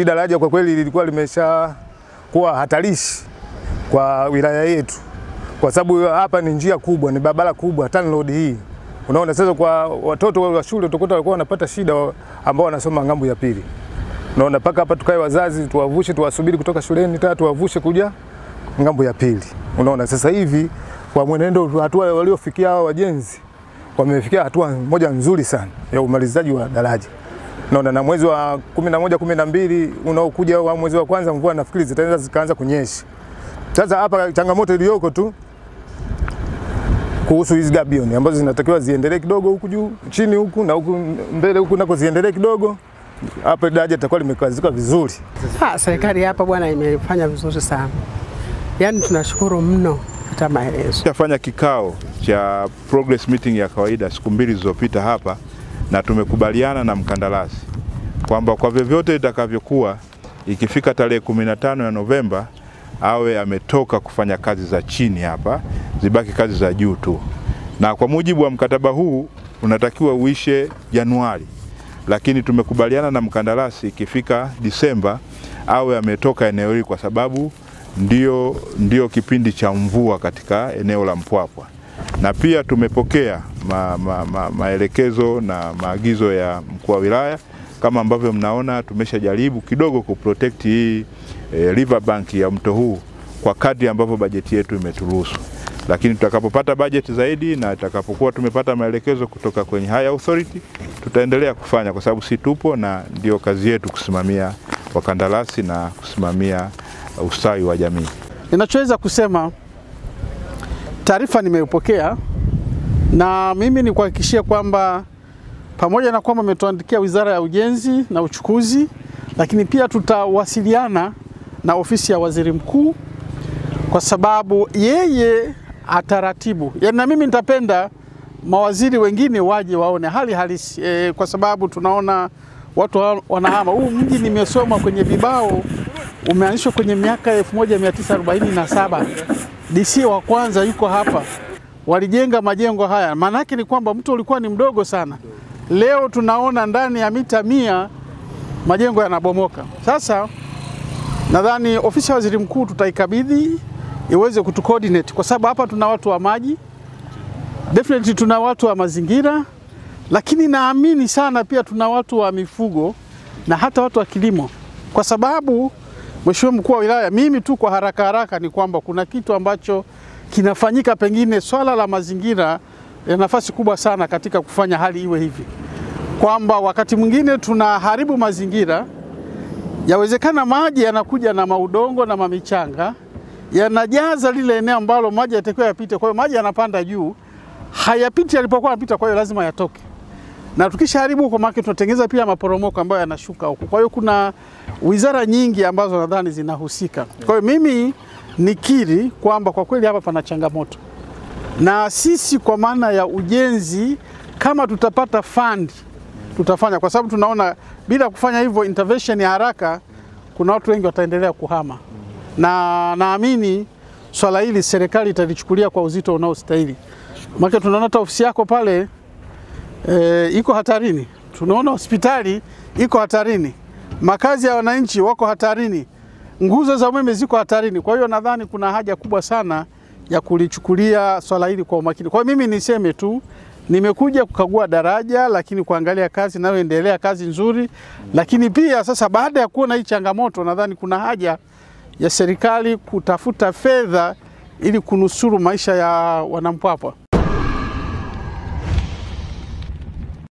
Hili daraja kwa kweli lilikuwa limesha kuwa hatarishi kwa wilaya yetu, kwa sababu hapa ni njia kubwa, ni barabara kubwa, TAN road hii. Unaona sasa, kwa watoto wa shule utakuta walikuwa wanapata shida ambao wanasoma ng'ambo ya pili. Unaona mpaka hapa tukae wazazi tuwavushe, tuwasubiri kutoka shuleni tena tuwavushe kuja ng'ambo ya pili. Unaona sasa hivi kwa mwenendo, hatua waliofikia hao wajenzi wamefikia hatua moja nzuri sana ya umalizaji wa daraja. Naona na mwezi wa kumi na moja kumi na mbili unaokuja au mwezi wa kwanza mvua nafikiri zitaanza zikaanza kunyesha. Sasa hapa changamoto iliyoko tu kuhusu hizi gabioni ambazo zinatakiwa ziendelee kidogo huku juu chini huku na huku mbele huku nako ziendelee kidogo. Hapa daraja litakuwa limekazika vizuri. Ha, serikali hapa bwana imefanya vizuri sana, yaani tunashukuru mno hata maelezo. Tafanya kikao cha progress meeting ya kawaida siku mbili zilizopita hapa na tumekubaliana na mkandarasi kwamba kwa vyovyote itakavyokuwa ikifika tarehe kumi na tano ya Novemba awe ametoka kufanya kazi za chini hapa, zibaki kazi za juu tu, na kwa mujibu wa mkataba huu unatakiwa uishe Januari, lakini tumekubaliana na mkandarasi ikifika Disemba awe ametoka eneo hili kwa sababu ndio, ndio kipindi cha mvua katika eneo la Mpwapwa, na pia tumepokea ma, ma, ma, maelekezo na maagizo ya mkuu wa wilaya kama ambavyo mnaona tumeshajaribu kidogo kuprotect hii e, river bank ya mto huu kwa kadri ambavyo bajeti yetu imeturuhusu, lakini tutakapopata bajeti zaidi na tutakapokuwa tumepata maelekezo kutoka kwenye higher authority tutaendelea kufanya, kwa sababu si tupo na ndio kazi yetu kusimamia wakandarasi na kusimamia ustawi wa jamii. Ninachoweza kusema taarifa nimeipokea, na mimi ni kuhakikishia kwamba pamoja na kwamba umetuandikia Wizara ya Ujenzi na Uchukuzi, lakini pia tutawasiliana na ofisi ya Waziri Mkuu kwa sababu yeye ataratibu. yani, na mimi nitapenda mawaziri wengine waje waone hali halisi e, kwa sababu tunaona watu wanahama. Huu mji nimesoma kwenye vibao umeanzishwa kwenye miaka 1947. DC wa kwanza yuko hapa, walijenga majengo haya. Maana yake ni kwamba mto ulikuwa ni mdogo sana. Leo tunaona ndani ya mita mia majengo yanabomoka. Sasa nadhani ofisi ya waziri mkuu tutaikabidhi iweze kutucoordinate kwa sababu hapa tuna watu wa maji, definitely tuna watu wa mazingira, lakini naamini sana pia tuna watu wa mifugo na hata watu wa kilimo, kwa sababu Mheshimiwa mkuu wa wilaya, mimi tu kwa haraka haraka ni kwamba kuna kitu ambacho kinafanyika, pengine swala la mazingira ya nafasi kubwa sana katika kufanya hali iwe hivi, kwamba wakati mwingine tunaharibu mazingira. Yawezekana maji yanakuja na maudongo na mamichanga yanajaza lile eneo ambalo maji yatakiwa yapite, kwa hiyo maji yanapanda juu, hayapiti yalipokuwa yanapita, kwa hiyo lazima yatoke na tukishaharibu huko maana tunatengeneza pia maporomoko ambayo yanashuka huko. Kwa hiyo kuna wizara nyingi ambazo nadhani zinahusika. Kwa hiyo mimi nikiri kwamba kwa kweli hapa pana changamoto, na sisi kwa maana ya ujenzi, kama tutapata fund tutafanya, kwa sababu tunaona bila kufanya hivyo intervention ya haraka, kuna watu wengi wataendelea kuhama, na naamini swala hili serikali italichukulia kwa uzito unaostahili. Maana tunaona hata ofisi yako pale E, iko hatarini. Tunaona hospitali iko hatarini, makazi ya wananchi wako hatarini, nguzo za umeme ziko hatarini. Kwa hiyo nadhani kuna haja kubwa sana ya kulichukulia swala hili kwa umakini. Kwa mimi niseme tu, nimekuja kukagua daraja, lakini kuangalia kazi inayoendelea, kazi nzuri, lakini pia sasa, baada ya kuona hii changamoto, nadhani kuna haja ya serikali kutafuta fedha ili kunusuru maisha ya Wanampwapwa.